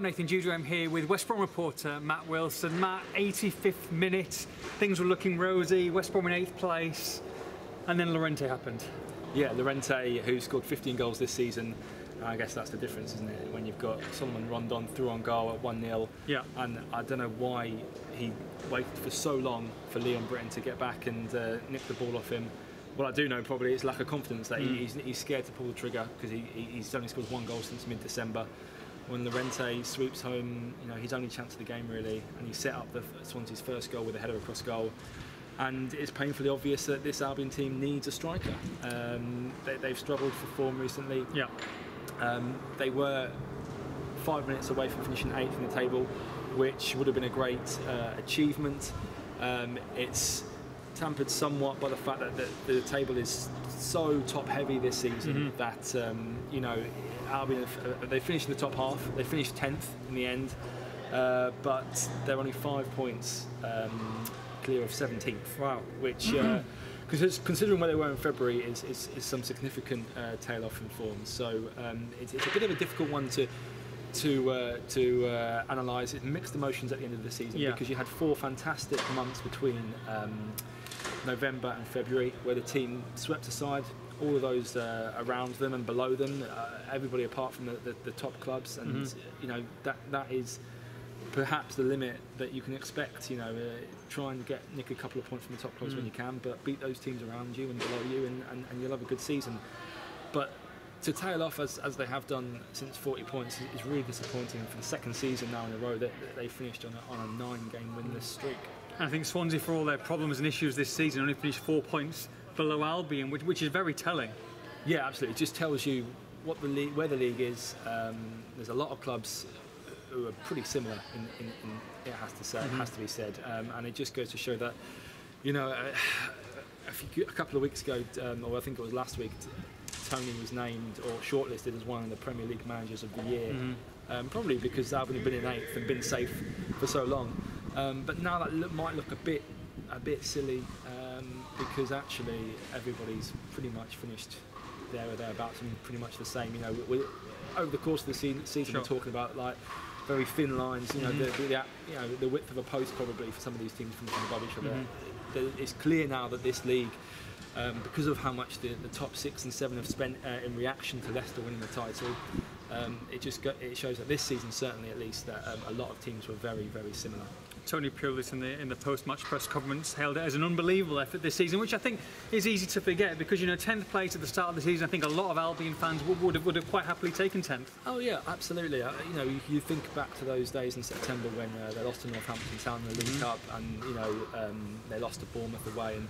I'm Nathan Judah. I'm here with West Brom reporter Matt Wilson. Matt, 85th minute, things were looking rosy. West Brom in eighth place, and then Llorente happened. Yeah, Llorente, who scored 15 goals this season. I guess that's the difference, isn't it? When you've got Salomon Rondon through on goal at 1 0. Yeah. And I don't know why he waited for so long for Leon Britton to get back and uh, nick the ball off him. What I do know probably is lack of confidence that mm. he's, he's, scared to pull the trigger because he, he's only scored one goal since mid December when Llorente sweeps home, you know, his only chance of the game really, and he set up the Swansea's first goal with a header across goal. And it's painfully obvious that this Albion team needs a striker. Um, they, have struggled for form recently. Yeah. Um, they were five minutes away from finishing eighth in the table, which would have been a great uh, achievement. Um, it's tampered somewhat by the fact that the, the table is so top heavy this season mm-hmm. that um, you know Albion uh, they finished in the top half. They finished tenth in the end, uh, but they're only five points um, clear of seventeenth. Wow, which. Uh, because considering where they were in February is, is, is some significant uh, tail off in form. So um, it's, it's, a bit of a difficult one to to uh, to uh, analyse. It's mixed emotions at the end of the season yeah. because you had four fantastic months between um, November and February, where the team swept aside all of those uh, around them and below them, uh, everybody apart from the, the, the top clubs, and mm-hmm. you know that that is perhaps the limit that you can expect. You know, uh, try and get nick a couple of points from the top clubs mm. when you can, but beat those teams around you and below you, and, and, and you'll have a good season. But to tail off as, as they have done since 40 points is really disappointing for the second season now in a row that, they finished on a, on a nine game winless streak. I think Swansea, for all their problems and issues this season, only finished four points below Albion, which, which is very telling. Yeah, absolutely. It just tells you what the league, where the league is. Um, there's a lot of clubs who are pretty similar. In, in, in it has to say, mm-hmm. has to be said, um, and it just goes to show that, you know, uh, a, few, a, couple of weeks ago, um, or I think it was last week, Tony was named or shortlisted as one of the Premier League managers of the year. Mm-hmm. Um, probably because Albion have been in eighth and been safe for so long. Um, but now that look, might look a bit a bit silly um, because actually everybody's pretty much finished there or thereabouts and pretty much the same. You know, we, we, over the course of the season, season sure. we're talking about like very thin lines. You know, mm-hmm. the, the, you know the width of a post probably for some of these teams finishing above each other. Mm-hmm. It's clear now that this league. Um, because of how much the, the, top six and seven have spent uh, in reaction to Leicester winning the title, um, it just got, it shows that this season, certainly at least, that um, a lot of teams were very, very similar. Tony Pulis in the in the post-match press conference hailed it as an unbelievable effort this season, which I think is easy to forget because you know 10th place at the start of the season. I think a lot of Albion fans would, would have, would have quite happily taken 10th. Oh yeah, absolutely. Uh, you know, you, you, think back to those days in September when uh, they lost to Northampton Town in the League mm-hmm. Cup, and you know um, they lost to Bournemouth away, and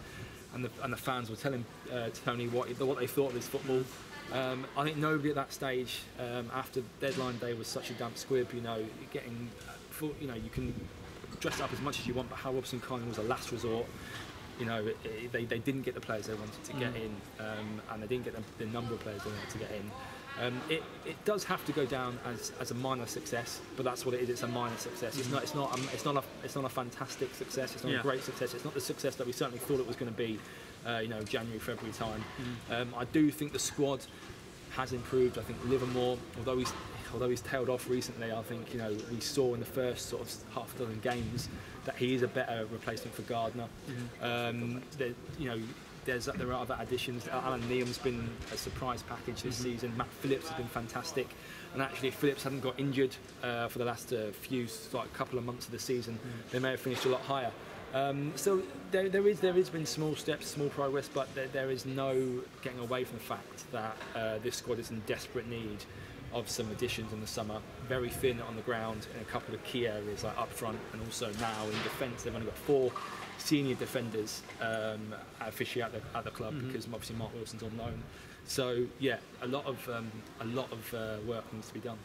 and the, and the fans were telling uh, Tony what what they thought of his football. Um, I think nobody at that stage, um, after deadline day, was such a damp squib. You know, getting, you know, you can dress up as much as you want, but Hal Robson Kanu was a last resort. You know, it, it, they, they didn't get the players they wanted to get mm. in, um, and they didn't get the, the, number of players they wanted to get in. Um, it, it does have to go down as, as a minor success, but that's what it is. It's a minor success. It's not. It's not. Um, it's not a. It's not a fantastic success. It's not yeah. a great success. It's not the success that we certainly thought it was going to be. Uh, you know, January, February time. Mm. Um, I do think the squad has improved. I think Livermore, although he's although he's tailed off recently, I think you know we saw in the first sort of half dozen games that he is a better replacement for Gardner. Mm-hmm. Um, there, you know, there's there are other additions. Allan Nyom's been a surprise package this mm-hmm. season. Matt Phillips has been fantastic, and actually, if Phillips hadn't got injured uh, for the last uh, few like couple of months of the season, mm-hmm. they may have finished a lot higher. Um, so there, there is there has been small steps, small progress, but there, there is no getting away from the fact that uh, this squad is in desperate need of some additions in the summer. Very thin on the ground in a couple of key areas, like up front and also now in defence. They've only got four senior defenders um, officially at the, at the club mm-hmm. because obviously Marc Wilson's on loan. So yeah, a lot of um, a lot of uh, work needs to be done.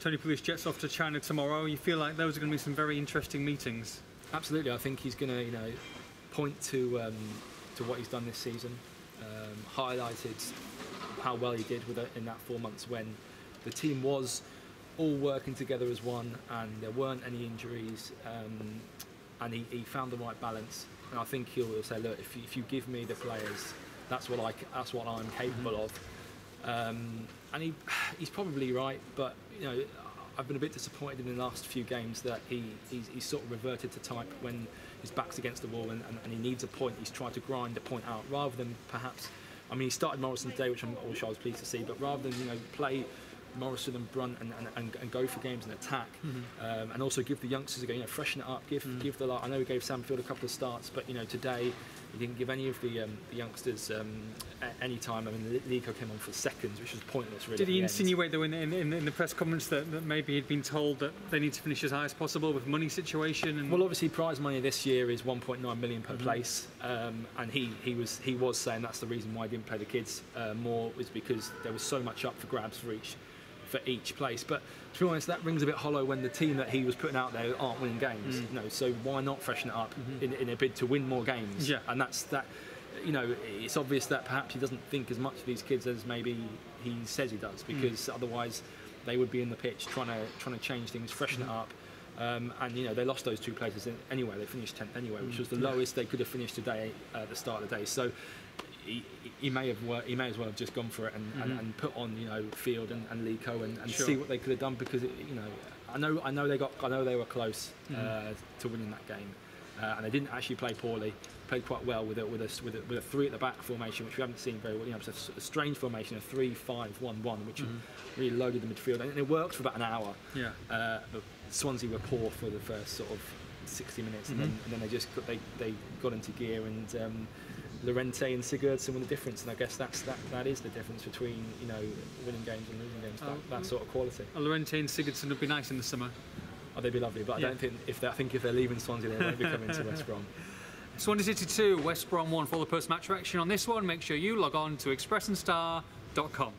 Tony Pulis jets off to China tomorrow. You feel like those are going to be some very interesting meetings. Absolutely, I think he's going to you know point to um, to what he's done this season, um, highlighted how well he did with it in that four months when the team was all working together as one, and there weren't any injuries, um, and he, he, found the right balance. And I think he'll say, look, if you, if you give me the players, that's what I that's what I'm capable mm-hmm. of. Um, and he he's probably right, but you know, I've been a bit disappointed in the last few games that he he's, he's sort of reverted to type when his back's against the wall and, and, and he needs a point. He's tried to grind a point out rather than perhaps. I mean, he started Morrison today, which I'm which I was pleased to see. But rather than you know play Morrison and Brunt and, and, and, go for games and attack, Mm-hmm. um, and also give the youngsters a go, you know, freshen it up. Give Mm. give the. I know we gave Sam Field a couple of starts, but you know today he didn't give any of the, um, the youngsters um, any time. I mean, Leko came on for seconds, which was pointless. Really. Did he insinuate, though, in, in, in, the press conference that, that maybe he'd been told that they need to finish as high as possible with money situation? Well, obviously, prize money this year is 1.9 million per Mm-hmm. place, um, and he, he was he was saying that's the reason why he didn't play the kids uh, more was because there was so much up for grabs for each for each place. But to be honest, that rings a bit hollow when the team that he was putting out there aren't winning games. Mm. You know, so why not freshen it up in, in a bid to win more games? Mm-hmm. Yeah. and that's that. You know, it's obvious that perhaps he doesn't think as much of these kids as maybe he says he does, Mm. because otherwise they would be in the pitch trying to trying to change things, freshen Mm-hmm. it up. Um, and you know they lost those two places anyway. They finished tenth anyway, which was the Mm, lowest they could have finished today uh, at the start of the day. So he, he may have wor- he may as well have just gone for it and, and, Mhm. and put on you know Field and, and Leko and, and Sure. see what they could have done because it, you know I know I know they got I know they were close uh, Mhm. to winning that game. Uh, and they didn't actually play poorly. Played quite well with a with a with a, with a three at the back formation, which we haven't seen very well. You know, it's a, strange formation, a three-five-one-one, which Mhm. really loaded the midfield, and it worked for about an hour. yeah. Uh, but Swansea were poor for the first sort of 60 minutes, and, then, Mhm. and then they just got, they, they got into gear, and um, Llorente and Sigurdsson were the difference. And I guess that's that that is the difference between you know winning games and losing games. That, Oh, that mm. sort of quality. Oh, Llorente and Sigurdsson would be nice in the summer. Oh, they'd be lovely, but I don't think if they, I think if they're leaving Swansea, they won't be coming to West Brom. Swansea City 2, West Brom 1 for all the post match action on this one. Make sure you log on to expressandstar.com.